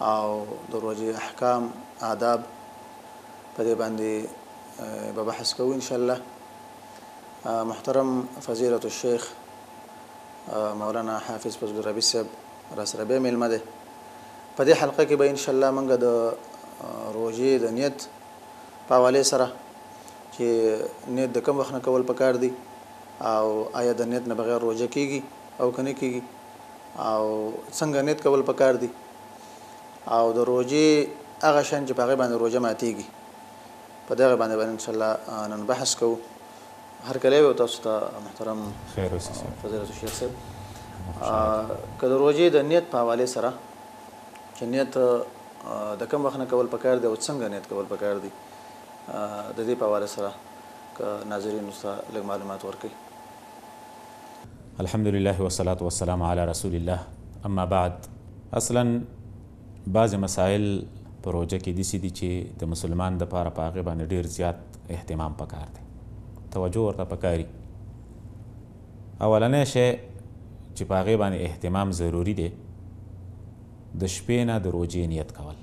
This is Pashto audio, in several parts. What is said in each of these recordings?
او د روژې احکام آداب په دې باندې به بحث کوو ان شاء الله محترم فضیلت الشیخ مولانا حافظ فضل الربی صاحب را سره به ملمه ده په دې حلقه کې به ان شاء الله موږ د روزي د نیت په حواله سره چې نیت د کوم وخت نه کول پکار دي او آیا د نیت نه بغیر روزه کیږي او کنه کیږي او څنګه نیت کول پکار دي او د روزي هغه شان چې په هغه باندې روزه ماتيږي په دغه باندې باندې ان شاء الله نن بحث کوو هر کله یو تاسو ته محترم خیر اوسې فضیلت شیخ صاحب که د روزي د نیت په حواله سره چې نیت د کوم وخت نه کول پکار دی او څنګه نیت کول پکار دی د دې په حواله سره که ناظرین سره لږ معلومات ورکړي الحمدلله والصلاة والسلام علی رسول الله اما بعد اصلا بعضې مسایل په روژه کې داسې دي چې د مسلمان دپاره په هغې باندې ډېر زیات اهتمام پکار دی توجه ورته پکاري اولنی شی چې په هغې باندې اهتمام ضروري دی د شپې نه د روژې نیت کول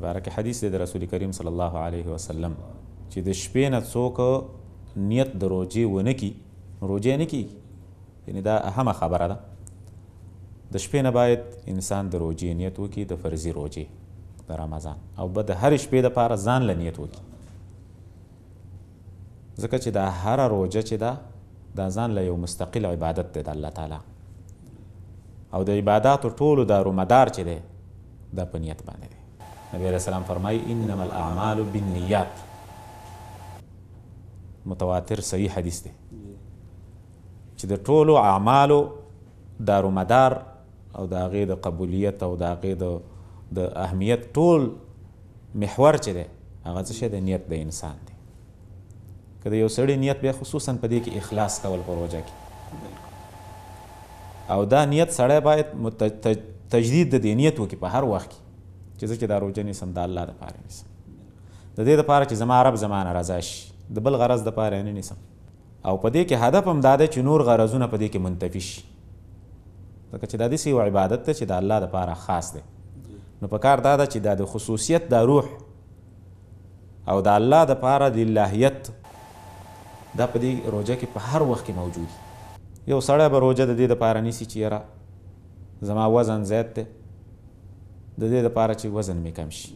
بارک حدیث دی د رسول کریم صلی الله علیه وسلم چې د شپې نه څوک نیت د روزې ونه کی روزه نه کی یعنی دا اهمه خبره ده د شپې نه باید انسان د روزې نیت وکي د فرضي روزې د رمضان او به د هر شپې د پاره ځان لنیت وکي ځکه چې دا هره روژه چې ده دا ځان له یو مستقل عبادت دی د الله تعالی او د عباداتو ټولو دارو مدار چې دی دا په نیت باندې دی نبی علیه السلام فرمایي انما الاعمال بالنیات متواتر صحیح حدیث دی چې د ټولو اعمالو دارومدار او د هغې د قبولیت او د هغې د د اهمیت ټول محور چې دی هغه څه شی دی نیت د انسان دی که د یو سړی نیت بیا خصوصا په دې کې اخلاص کول په روژه کې او دا نیت سړی باید تجدید د دې نیت وکړي په هر وخت کې چې زه چې دا روژه نیسم د الله دپاره نیسم د دې دپاره چې زما رب زما نه رضا شي د بل غرض دپاره یې نه نیسم او په دې کې هدف هم دا دی چې نور غرضونه په دې کې منتفي شي ځکه چې دا داسې یو عبادت دی چې د الله لپاره خاص دی نو په کار دا ده چې دا د خصوصیت دا روح او د الله لپاره د اللهیت دا په دې روژه کې په هر وخت کې موجود یو سړی به روژه د دې لپاره نیسي چې یاره زما وزن زیات دی د دې لپاره چې وزن مې کم شي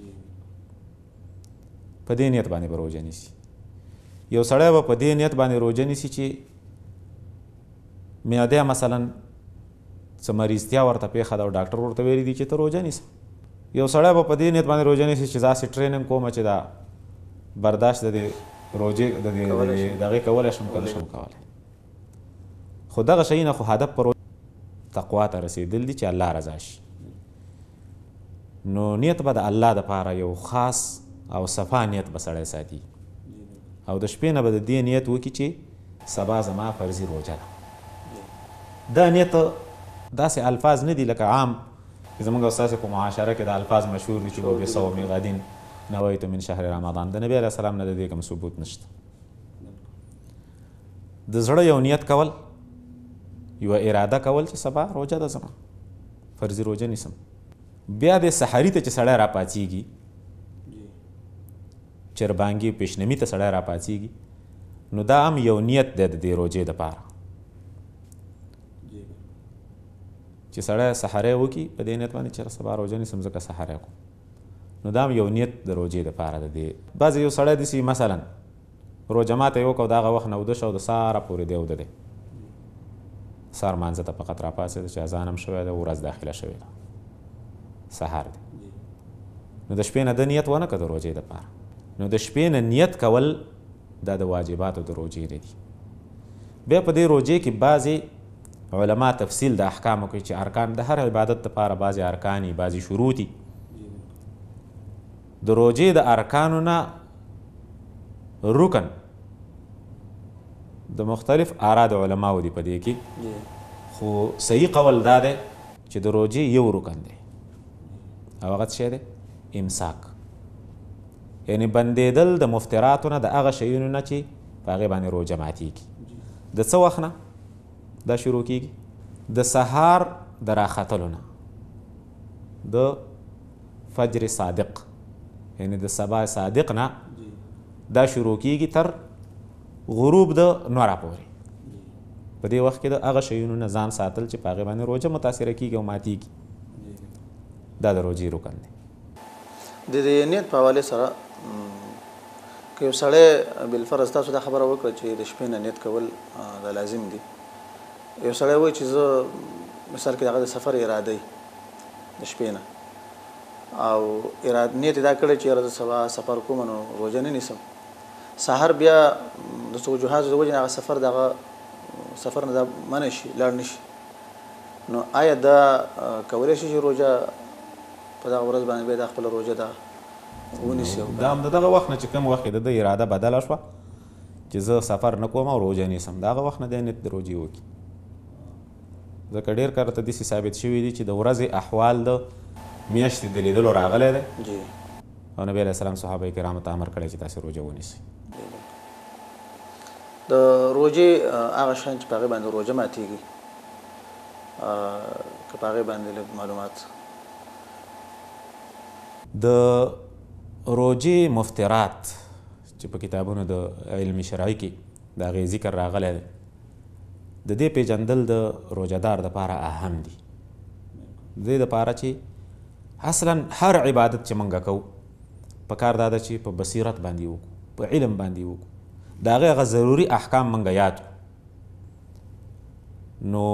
په دې نیت باندې به روژه نیسي یو سړی به په دې نیت باندې روژه نیسي چې معده مثلا څه مریضتیا ورته پېښه ده او ډاکټر ورته ویلي دي چې ته روژه نیسه یو سړی به په دې نیت باندې روژه نیسي چې داسې ټریننګ کوم چې دا برداشت د دې روژې د دغه کولی شم که نه شم کولی خو دغه شي نه خو هدف پر تقوا ته رسیدل دي چې الله رضا شي نو نیت به د الله د پاره یو خاص او صفا نیت به سړی ساتي او د شپې نه به د دې نیت وکړي چې سبا زما فرضي روژه ده دا نیت داسې الفاظ نه دي لکه عام زمونږ استاد په معاشره کې د الفاظ مشهور دي چې وو به صوم غدین نویت من شهر رمضان د نبی علیه السلام نه د دې کوم ثبوت نشته د زړه یو نیت کول یو اراده کول چې سبا روزه ده زما فرضي روزه نیسم بیا د سحری ته چې سړی را پاڅیږي چربانګي پیشنمی ته سړی را پاڅیږي نو دا هم یو نیت دی د دې روزې د پاره چې سړی سحری وکي په دې نیت باندې چې سبا روزه نیسم ځکه سحری کوم نو دا هم یو نیت د روژې لپاره د دې. بعضې یو سړی داسې وي مثلا روژه ماته یې وکړه د هغه وخت نه اوده شو او د سهاره پورې دی اوده دی د سهار مانځه ته فقط راپاڅېده چې اذان هم شوی ده ورځ داخله شوې ده سهار دی نو د شپې نه د نیت ونه کړه د روژې لپاره نو د شپې نه نیت کول دا د واجباتو د روژې نه دي بیا په دې روژې کې بعضې علما تفصیل د احکامو کوي چې ارکان د هر عبادت لپاره بعضې ارکان دي بعضې شروط دي د روژې د ارکانو نه رکن د مختلف آرا د علماو دي په دې کې خو صحیح قول دا دی چې د روژې یو رکن دی او هغه څه دی امساک یعنی بندېدل د مفتراتو نه د هغه شیونو نه چې په هغې باندې روژه ماتېږي د څه وخت نه دا شروع کېږي د سهار د راختلو نه د فجر صادق یعنی د سبا صادق نه دا شروع کېږي تر غروب د نورا پورې په دې وخت کې د هغه شیونو نه ځان ساتل چې په هغې باندې روژه متاثره کېږي او ماتېږي دا د روژې رکن دی د دې نیت په حواله سره که یو سړی بالفرض تاسو دا خبره وکړه چې د شپې نه نیت کول دا لازم دي یو سړی وایي چې زه مثال کې هغه د سفر اراده ای د شپې نه او اراده نیت دا کړی چې راځه سبا سفر کوم نو روزه نه نیسم سحر بیا د څو جهاز د وجه هغه سفر دغه سفر نه منشي لاړ نشي نو آیا دا کولای شي چې روزه په دغه ورځ باندې بیا دا خپله روژه دا ونیسي او دا هم د دغه وخت نه چې کوم وخت یې د ده اراده بدله شوه چې زه سفر نه کوم او روژه نیسم د هغه وخت نه دی نیت د روژې وکړي ځکه ډېر کرته داسې ثابت شوي دي چې د ورځې احوال د میاشتې د لیدلو راغلی دی جی او نبی علیه السلام صحابه کرامو ته امر کړی چې تاسې روژه ونیسئ د روژې هغه شیان چې په هغې باندې روژه ماتېږي که په هغې باندې لږ معلومات د روژې مفترات چې په کتابونو د علم شرعي کې د هغې ذکر راغلی دی، د دې پېژندل د روژه دار دپاره اهم دي. د دې دپاره چې اصلا هر عبادت چې مونږ کوو په کار دا ده چې په بصیرت باندې وکړو، په علم باندې وکړو، د هغې هغه ضروري احکام مونږ یاد کړو. نو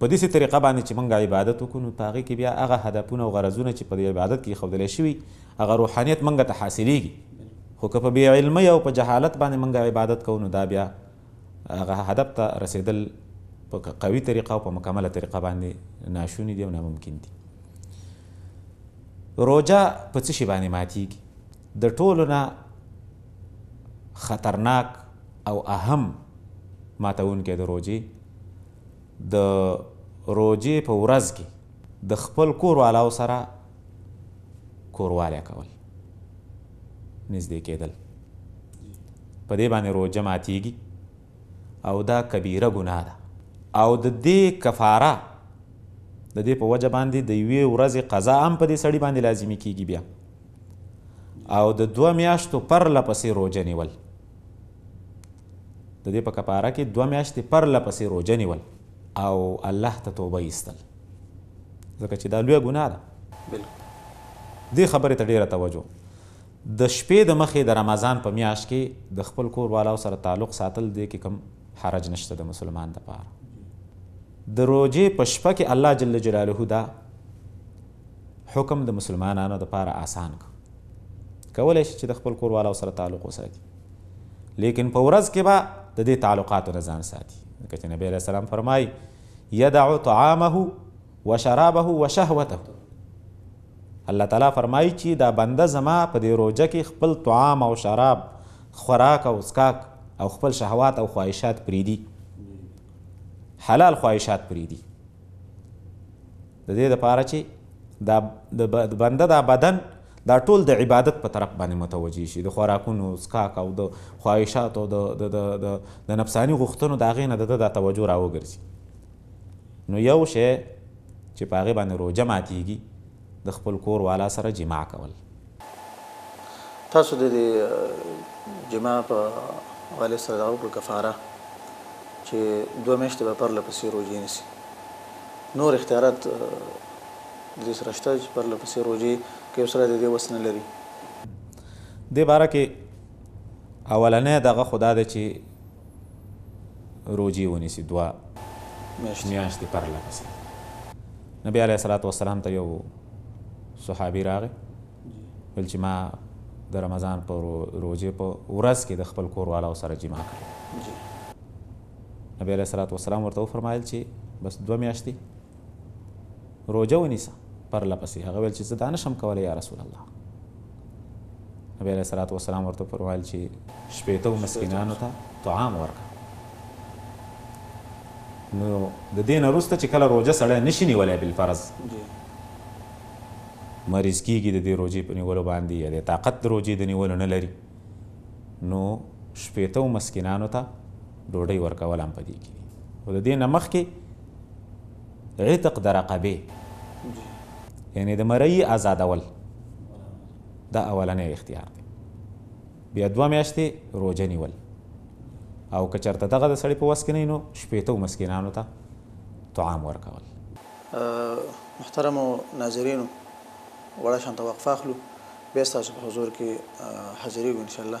په داسې طریقه باندې چې موږ عبادت وکړو نو په هغې کې بیا هغه هدفونه او غرضونه چې په دې عبادت کې ښودلی شوي هغه روحانیت موږ ته حاصلېږي خو که په بې علمۍ او په جهالت باندې موږ عبادت کوو نو دا بیا هغه هدف ته رسېدل په قوي طریقه او په مکمله طریقه باندې ناشوني دي او ناممکن دي روژه په څه شي باندې ماتېږي د ټولو نه خطرناک او اهم ماتوونکی د روژې د روژې په ورځ کې د خپل کور والاو سره کوروالی کول نږدې کېدل په دې باندې روژه ماتېږي او دا کبیره ګناه ده او د دې کفاره د دې په وجه باندې د یوې ورځې قضا هم په دې سړي باندې لازمي کیږي بیا او د دوه میاشتو پرله پسې روژه نیول د دې په کفاره کې دوه میاشتې پرله پسې روژه نیول او الله ته توبه ایستل ځکه چې دا لویه ګناه ده دې خبرې ته ډېره توجه د شپې د مخې د رمضان په میاشت کې د خپل کور والاو سره تعلق ساتل دې کې کم حرج نشته د مسلمان دپاره د روژې په شپه کې الله جل جلاله دا حکم د مسلمانانو لپاره آسان کړ کولای شي چې د خپل کور والاو سره تعلق وساتي لیکن په ورځ کې به د دې تعلقاتو نه ځان ساتي ځکه چې نبی علیه السلام فرمایي یدع طعامه وشرابه وشهوته الله تعالی فرمایي چې دا بنده زما په دې روژه کې خپل طعام او شراب خوراک او څکاک او خپل شهوات او خواهشات پریدي حلال خواهشات پریدي د دې لپاره چې دا د بنده دا بدن دا ټول د عبادت په طرف باندې متوجه شي د خوراکونو څکاک او د خواهشاتو او د د د د, د نفساني غوښتنو د هغې نه د ده دا توجه راوګرځي نو یو شی چې په هغې باندې روژه ماتیږي د خپل کور والا سره جماع کول تاسو د دې جماع په والي سره دغه وکړو کفاره چې دوه میاشتې به پرله پسې روژې نیسي نور اختیارات د دې سره شته چې پرله پسې روژې که یو سره د دې وس نه لري دې باره کې اولنی دغه خو دا دی چې روژې ونیسي دوه میاشتې پرله پسې نبی علیه الصلاة والسلام ته یو صحابي راغی ویل چې ما د رمضان په روژې په ورځ کې د خپل کور والاو سره جما کړې نبی علیه الصلاة والسلام ورته وفرمایل چې بس دوه میاشتې روژه ونیسه پرله پسې هغه ویل چې زه دا نشم کولی یا رسول الله نبی علیه الصلاة والسلام ورته فرمایل چې شپېتو مسکینانو ته طعام ورکړه نو د دې نه وروسته چې کله روژه سړی نشي نیولی بالفرض مریض کېږي د دې روژې په نیولو باندې یا د طاقت د روژې د نیولو نه لري نو شپېتو مسکینانو ته ډوډۍ ورکول هم په دې کې دي خو د دې نه مخکې عتق د رقبې یعنی د مرئی آزادول دا اولنې اختیار دی بیا دوه میاشتې روزه نیول او که چرته دغه د سړی په وس کې نه نو شپېته مسکینانو ته طعام ورکول محترم ناظرینو وړه شانته وقفه اخلو بیا ستاسو په حضور کې حاضرېږو انشاءالله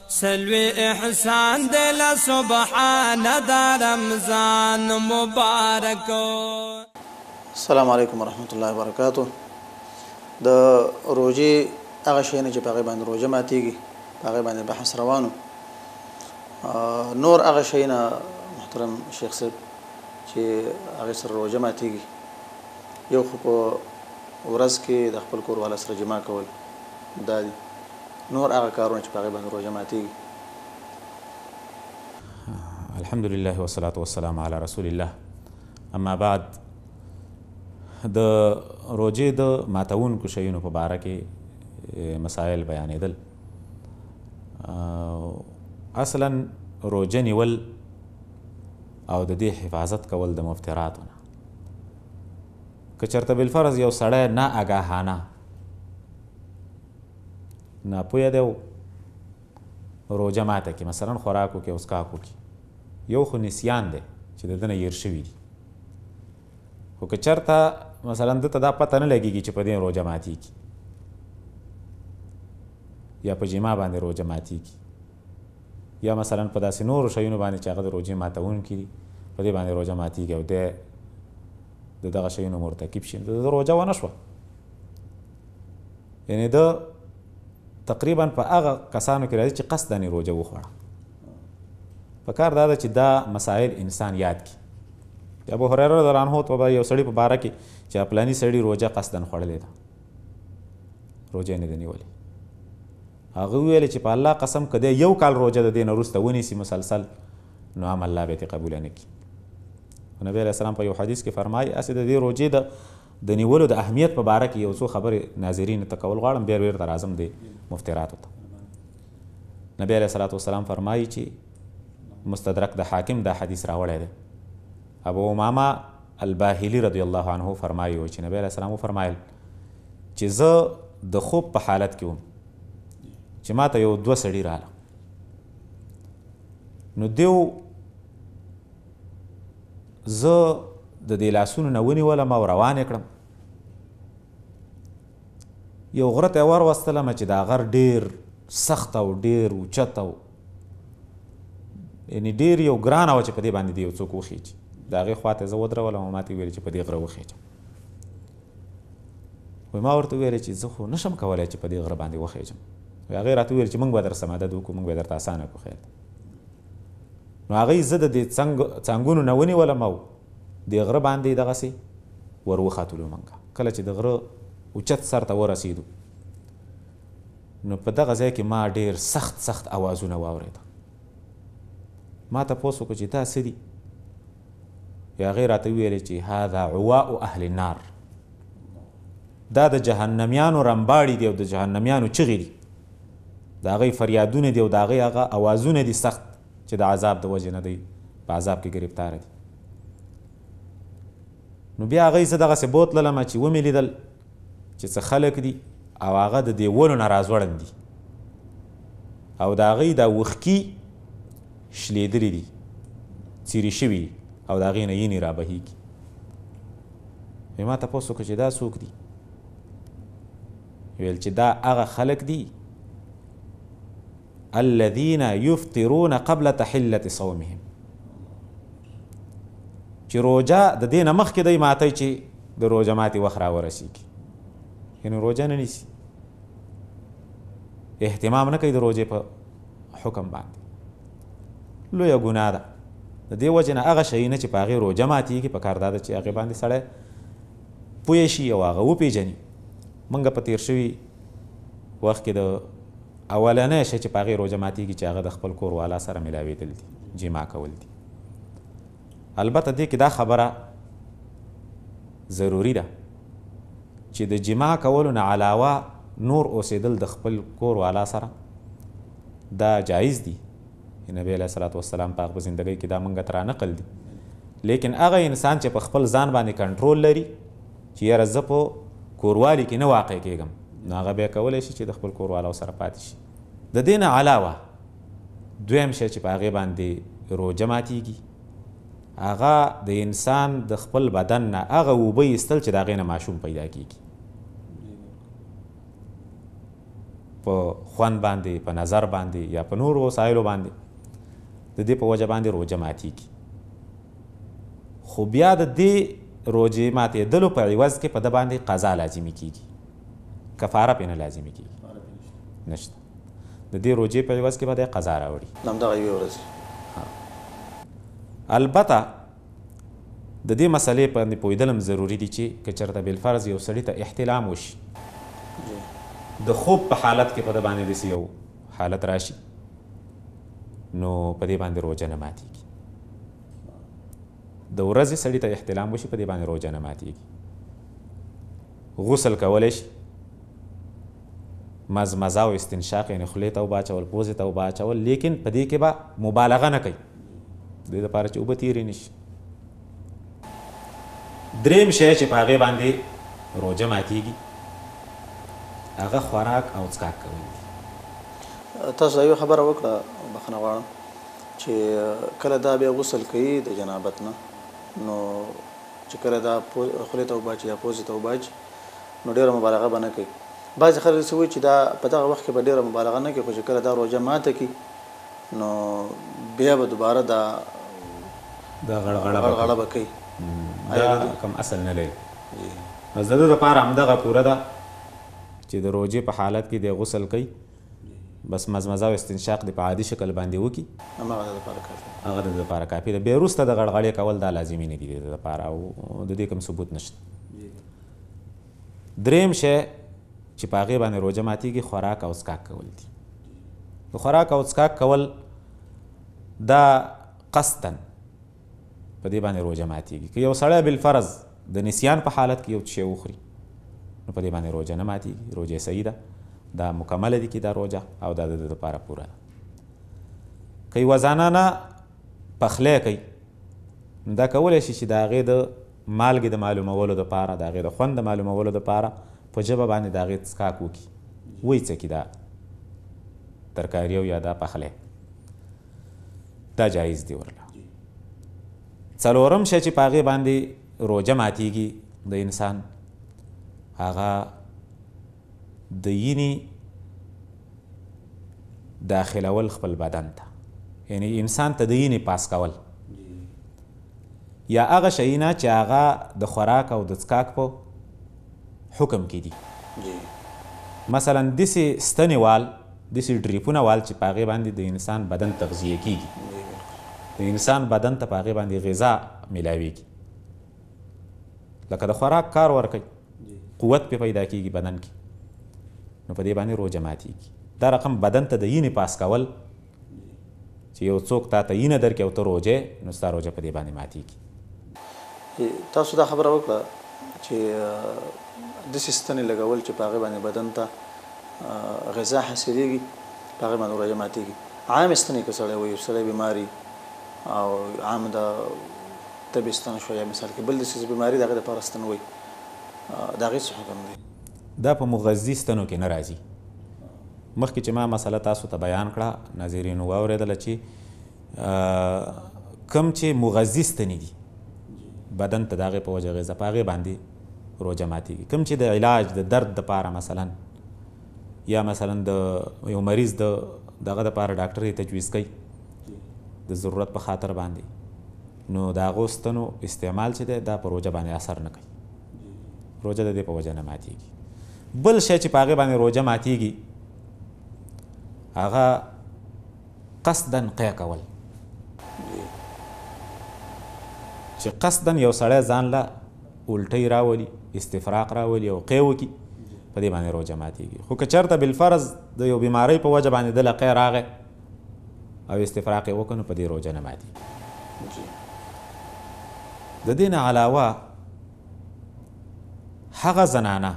سلوی احسان دل سبحان دا رمضان مبارک السلام علیکم ورحمت الله وبرکاته د روزي هغه شی نه چې په باندې روزه ماتيږي هغه باندې بحث روانو نور هغه شی نه محترم شیخ صاحب چې هغه سره روزه ماتيږي یو خو په ورځ کې د خپل کور والا سره جما کول دا دي نور هغه کارونه چې په هغې باندې روژه ماتېږي. الحمدلله والصلاة والسلام علی رسول الله اما بعد د روژې د ماتوونکو شیونو په باره کې مسایل بیانېدل اصلا روژه نیول او د دې حفاظت کول د مفتراتو نه که چېرته بالفرض یو سړی نا اګاهانه ناپوهه دی او روژه ماته کړي مثلا خوراک وکړي او څښاک وکړي یو خو نسیان دی چې د ده نه هېر شوي دي خو که چېرته مثلا ده ته دا پته نه لګېږي چې په دې روژه ماتېږي یا په جما باندې روژه ماتېږي یا مثلا په داسې نورو شیونو باندې چې هغه د روژې ماتوونکي دي په دې باندې روژه ماتېږي او دی د دغه شیونو مرتکب شي د روژه ونه شوه یعنی ده تقریبا په هغه کسانو کې راځي چې قصداً یې روژه وخوړه پکار دا ده چې دا مسایل انسان یاد کړي د ابو هريره رضی الله عنه ته یو سړی په باره کې چې پلاني سړی روزه قصدن خوړلې ده روزه نه دی نیولې هغه ویل چې په الله قسم کده یو کال روزه د دین وروسته ونیسي مسلسل نو هم الله به ته قبول نه کړي نبی علیہ السلام په یو حدیث کې فرمایي اسې د دې روزه د د نیولو د اهمیت په باره کې یو څو خبرې ناظرینو ته کول غواړم بیا بیرته راځم دې مفتراتو ته نبی علیه الصلاة والسلام فرمایي چې مستدرک د حاکم دا حدیث راوړی دی ابو امامه الباهلی رضی الله عنه فرمایي و چې نبی علیه السلام وفرمایل چې زه د خوب په حالت کې وم چې ما ته یو دوه سړي رااله نو دیو زه د دې لاسونو نه ونیولم او روان یې کړم. یو غره ته وروستلم چې دا غر ډیر سخت او ډیر اوچت او یعنی ډیر یو ګران و چې په دې باندې دی یو څوک وخیچي د هغې خوا ته زه ودرولم او ما ته ویل چې په دې غره وخیچم وای ما ورته ویل چې زه خو نشم کولای چې په دې غره باندې وخیچم وای هغې راته ویل چې موږ به درسره مدد وکړو موږ به درته اسانه کړو خیر نو هغوی زه د دې څنګ څنګونو نه ونیولم او دې غره باندې دغسې ور وختلو مونږ کله چې د غره اوچت سر ته ورسېدو نو په دغه ځای کې ما ډېر سخت سخت اوازونه واورېده ما تپوس وکړو چې دا څه دي هغې راته وویل چې هذا عواء اهل النار دا د جهنميانو رمباړي دي او د جهنميانو چغې دي، د هغوی فريادونه دي او د هغوی هغه اوازونه دي سخت چې د عذاب د وجې نه دوی په عذاب کې ګرفتاره دي. نو بيا هغوی زه دغسې بوتللم چې ومې ليدل چې څه خلک دي او هغه د دېولو نه راځوړند دي او د هغوی دا وښکي شلېدلي دي، څيري شوي دي او د هغې نه يني رابهېږي. وې ما تپوس وکړ چې دا څوک دي؟ ویل چې دا هغه خلک دي الذين يفطرون قبل تحلة صومهم چې روزه د دینه مخکې دی ماته چې د روزه ماتي وخت را ورسیږي یعنی روزه نه نیسي اهتمام نه کوي د روزې په حکم باندې لویه ګناه ده د دې وجه نه هغه شیونه چې په هغې روژه ماتېږي په کار دا ده چې هغې باندې سړی پوه شي او هغه وپېژني موږ په تېر شوي وخت کې د اولنی شی چې په هغې روژه ماتېږي چې هغه د خپل کور والا سره ملاوېدل دي جما کول دي البته دې کې دا خبره ضروري ده چې د جماع کولو نه علاوه نور اوسېدل د خپل کور والا سره دا جایز دي نبی علیه الصلاة والسلام په خپل زندګۍ کې دا مونږ ته رانقل دي لیکن هغه انسان چې په خپل ځان باندې کنټرول لري چې یاره زه په کوروالي کې نه واقع کېږم نو هغه بیا کولی شي چې د خپل کوروالو سره پاتې شي د دې نه علاوه دویم شی چې په هغې باندې روژه ماتیږي هغه د انسان د خپل بدن نه هغه اوبه ایستل چې د هغې نه ماشوم پیدا کیږي په خوند باندې په نظر باندې یا په نور وسایلو باندې د دې په وجه باندې روژه ماتیږي خو بیا د دې روژې ماتېدلو په عوض کې په د باندې قضا لازمي کیږي کفاره پې نه لازمي کیږي نشته د دې روژې په عوض کې به دی قضا راوړي. د همدغه یوې ورځې. ها البته د دې مسئلې باندې پوهیدل هم ضروري دي چې که چرته بالفرض یو سړي ته احتلام وشي د خوب په حالت کې په ده باندې داسې یو حالت راشي نو په دې باندې روژه نه ماتیږي د ورځې سړي ته احتلام وشي په دې باندې روژه نه ماتېږي غسل کولی شي مزمزه او استنشاق یعنې خولې ته اوبه اچول پوزې ته اوبه اچول لیکن په دې کې به مبالغه نه کوي د دې لپاره چې اوبه تېرې نه شي دریم شی چې په هغې باندې روژه ماتېږي هغه خوراک او څکاک کول دي تاسو یو خبره وکړه بخنه غواړم چه کله دا بیا غسل کوي د جنابت نه نو چه کله دا خولې ته اوباچي یا پوزې ته اوباچي نو ډیره مبالغه به نه کوي بعضې خلک داسې وایي چې دا په دغه وخت کې به ډیره مبالغه نه کوي خو چې کله دا روژه ماته کړي نو بیا به دوباره دا دا غړغړه به کوي دا کوم اصل نه لري بس د ده دپاره همدغه پوره ده چې د روژې په حالت کې دی غسل کوي بس مزمزه او استنشاق دې په عادي شکل باندې وکړي. هماغه د ده لپاره کافي ده. هغه د ده لپاره کافي ده. بیا وروسته د غړغړې کول دا لازمي نه دي د ده لپاره او د دې کوم ثبوت نشته. درېیم شی چې په هغې باندې روژه ماتېږي خوراک او څکاک کول دي. د خوراک او څکاک کول دا قصداً په دې باندې روژه ماتیږي که یو سړی بالفرض د نسیان په حالت کې یو څه شی وخوري نو په دې باندې روژه نه ماتیږي روژه صحیح ده دا مکمله دي کې دا روژه او دا د ده لپاره پوره ده که یوه زنانه پخلی کوي نو دا کولی شي چې د هغې د مالګې د معلومولو دپاره د هغې د خوند د معلومولو دپاره په ژبه باندې د هغې څکاک وکړي ویې څکي دا ترکاري او یا دا پخلی دا جایز دی ورله څلورم شی چې په هغې باندې روژه ماتیږي د انسان هغه د یینی داخلول خپل بدن ته یعنی انسان ته د یینی پاس کول یا هغه شیونه چې هغه د خوراک او د څکاک په حکم کې دي مثلا داسې ستنې وال داسې ډریپونه وال چې په هغې باندې د انسان بدن تغذیه کیږي د انسان بدن ته په هغې باندې غذا ملاویږي لکه د خوراک کار ورکوي قوت په پیدا کیږي بدن کې نو په دې باندې روزه ماتیږي دا رقم بدن ته د یینې پاس کول چې یو څوک تا ته اينه درکړي او ته روژه يې، نو ستا روژه په دې باندې ماتېږي. ای، تاسو دا خبره وکړه چې داسې ستنې لګول چې په هغې باندې بدن ته غذا حاصلېږي، په هغې باندې روژه ماتېږي. عامې ستنې که سړی وي، سړی بيمار وي او عام د تبې ستن شوه يا مثال کې بل داسې څه بيماري د هغې لپاره ستن وي، د هغې څه حکم دی؟ دا په مغذي ستنو کې نه راځي. مخکې چې ما مسله تاسو ته بیان کړه ناظرینو واوریدله چې کم چې مغذي ستنې دي بدن ته داغه په وجه غذا پاغه باندې روزه ماتيږي کم چې د علاج د درد د پاره مثلا یا مثلا د یو مریض د دغه د پاره ډاکټر یې تجویز کوي د ضرورت په خاطر باندې نو دا غوستنو استعمال چې ده دا پروژه باندې اثر نه کوي روژه د دې په وجه نه ماتیږي بل شی چې په هغې باندې روژه ماتیږي هغه قصدا قی کول چې قصدا یو سړی ځان له الټۍ راولي استفراق راولي او قی وکړي په دې باندې روژه ماتیږي خو که چېرته بالفرض د یو بیمارۍ په وجه باندې دله قی راغی او استفراق یې وکړ نو په دې روژه نه ماتېږي. د دې نه علاوه هغه زنانه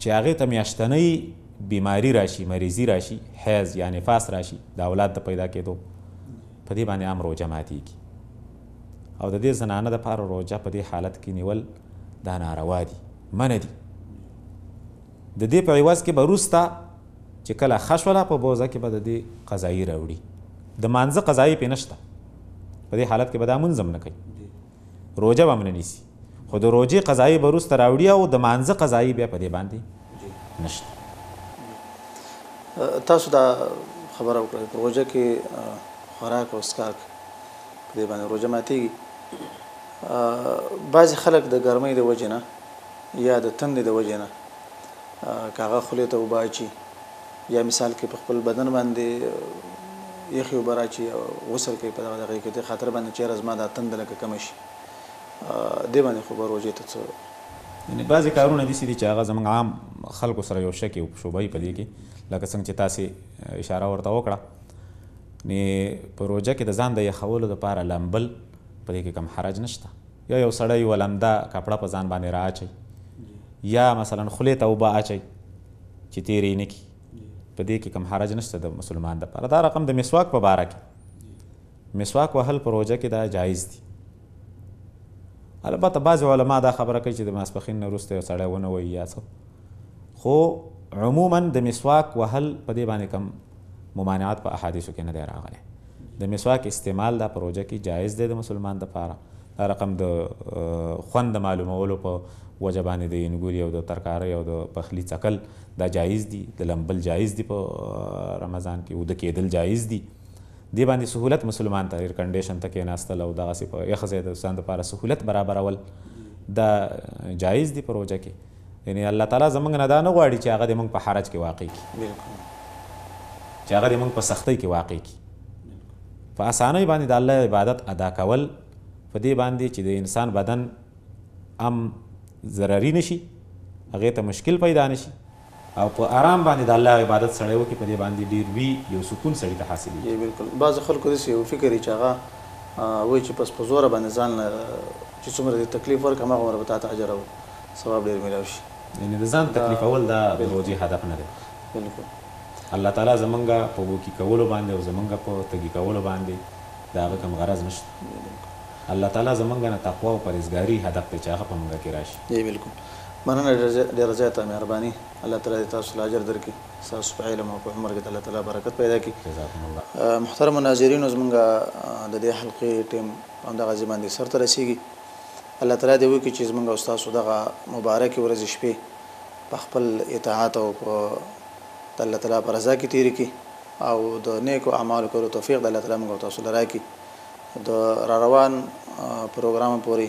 چې هغې ته میاشتنۍ بیماري راشي، مریضي راشي، حیض یا نفاس راشي د اولاد د پیدا کېدو، په دې باندې هم روژه ماتېږي او د دې زنانه دپاره روژه په دې حالت کې نیول دا ناروا دي، منع دي. د دې په عوض کې به روسته چې کله ښه شوله په بوزه کې به د دې قضايي راوړي د مانځه قضايي پې نشته په دې حالت کې به دا منځم نه کوي روجه به منه نیسی خو د روجې قضايي به روسته راوړي او د مانځه قضايي بیا په دې باندې نشته تاسو دا خبره وکړه په روجه کې خوراک او سکاک په دې باندې روجه ماتيږي بعضی خلک د ګرمۍ د وجې نه یا د تندې د وجې نه که هغه خولې ته اوبه اچي یا مثال کې په خپل بدن باندې یخې اوبه راچي او غسل کوي په دغه دغه کې د خاطر باندې چېرې زما دا تند لکه کم شي دې باندې خو به روژې ته څه یعنی بعضې کارونه داسې دي چې هغه زموږ عام خلکو سره یو شک او شوبه وي په دې کې لکه څنګه چې تاسې اشاره ورته وکړه نو په روژه کې د ځان د یخولو لپاره لامبل په دې کې کوم حرج نشته یا یو سړی یوه لمده کپړه په ځان باندې را اچوي یا مثلا خولې ته اوبه اچوي چې تېرې یې نه کړي په دې کې کوم حرج نشته د مسلمان دپاره دا رقم د مسواک په باره کې مسواک وهل په روژه کې دا جایز دي البته بعضې علما دا خبره کوي چې د ماسپښین نه وروسته یو سړی ونه وایي یا څه خو عموما د مسواک وهل په دې باندې کوم ممانعت په احادیثو کې نه دی راغلی د مسواک استعمال دا په روژه کی جائز دی د مسلمان د پاره دا رقم د خوند د معلومولو په وجه باندی د انګوری او د ترکاری او د پخلی څکل دا جائز دی د لمبل جائز دی په رمضان کی اوده کیدل جائز دی دی باندی سهولت مسلمان ته ایر کنډیشن ته کیناستل او دغه سی په یخ زید ځان د پاره سهولت برابرول دا جائز دی په روژه کی یعنې الله تعالی زموږ نه دا نه غواړي چې هغه دې موږ په حرج کې واقع کړي. بلکل. چې هغه دې موږ په سختۍ کې واقع کړي. په اسانۍ باندې د الله عبادت ادا کول په دې باندې چې د انسان بدن هم ضرري نه شي، هغې ته مشکل پیدا نه شي. او په ارام باندې د الله عبادت سړی وکړي په دې باندې ډیر وي یو سکون سړي ته حاصلیږي. جی بلکل بعضی خلکو دسی یو فکر یی چی هغه وایی چی پس په زوره باندی ځان له چی څومره دی تکلیف ورکړی هماغومره به تاته اجر او ثواب ډیر ملاو شی یعنی د ځان دا تکلیفول دا د بلکل روژی هدف نه دی بلکل. الله تعالی زمونږ په وکی کولو باندی او زمونږ په تږی کولو باندی د هغه کوم غرض نشته جی بلکل. الله تعالی زمونږ نه تقوا او پرهیزګاری هدف دی چی هغه په مونږ کی راشی. جی بلکل. مننه ډیره زیاته مهرباني الله تعالی دې تاسو له اجر درکړي ستاسو په علم او په عمر کې الله تعالی برکت پیدا کړي جزاکم الله محترم ناظرینو زمونږ د دې حلقې ټیم هم دغه ځی باندې سر ته رسیږي الله تعالی دې وکړي چې زمونږ او تاسو دغه مبارک ورځ شپې په خپل اطاعت او په الله تعالی پر رضا کې تیر کی او د نیکو اعمالو کولو توفیق د الله تعالی موږ تاسو لراکي د را روان پروګرام پورې